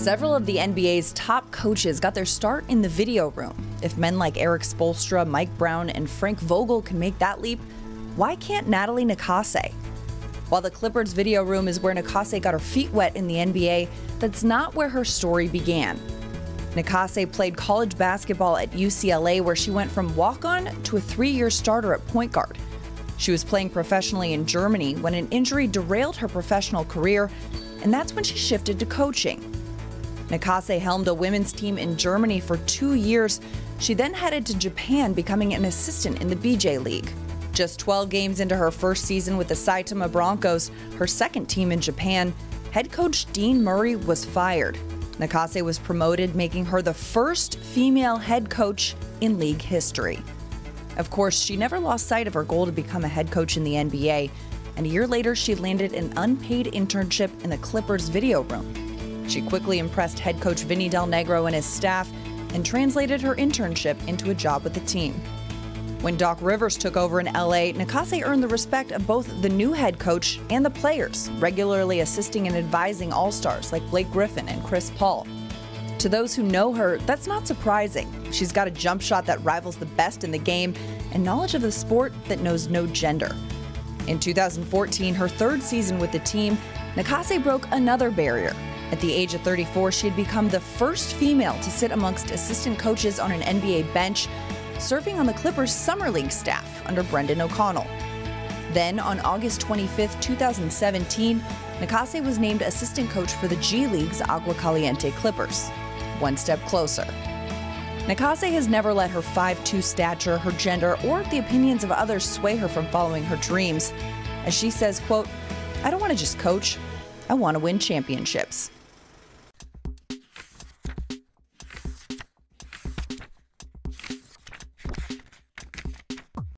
Several of the NBA's top coaches got their start in the video room. If men like Erik Spoelstra, Mike Brown, and Frank Vogel can make that leap, why can't Natalie Nakase? While the Clippers video room is where Nakase got her feet wet in the NBA, that's not where her story began. Nakase played college basketball at UCLA, where she went from walk on to a three year starter at point guard. She was playing professionally in Germany when an injury derailed her professional career, and that's when she shifted to coaching. Nakase helmed a women's team in Germany for two years. She then headed to Japan, becoming an assistant in the BJ League. Just 12 games into her first season with the Saitama Broncos, her second team in Japan, head coach Dean Murray was fired. Nakase was promoted, making her the first female head coach in league history. Of course, she never lost sight of her goal to become a head coach in the NBA, and a year later, she landed an unpaid internship in the Clippers video room. She quickly impressed head coach Vinny Del Negro and his staff and translated her internship into a job with the team. When Doc Rivers took over in LA, Nakase earned the respect of both the new head coach and the players, regularly assisting and advising All Stars like Blake Griffin and Chris Paul. To those who know her, that's not surprising. She's got a jump shot that rivals the best in the game and knowledge of the sport that knows no gender. In 2014, her third season with the team, Nakase broke another barrier. At the age of 34, she had become the first female to sit amongst assistant coaches on an NBA bench serving on the Clippers Summer League staff under Brendan O'Connell. Then, on August 25, 2017, Nakase was named assistant coach for the G League's Agua Caliente Clippers. One step closer. Nakase has never let her 5'2 stature, her gender, or the opinions of others sway her from following her dreams. As she says, quote, I don't want to just coach, I want to win championships.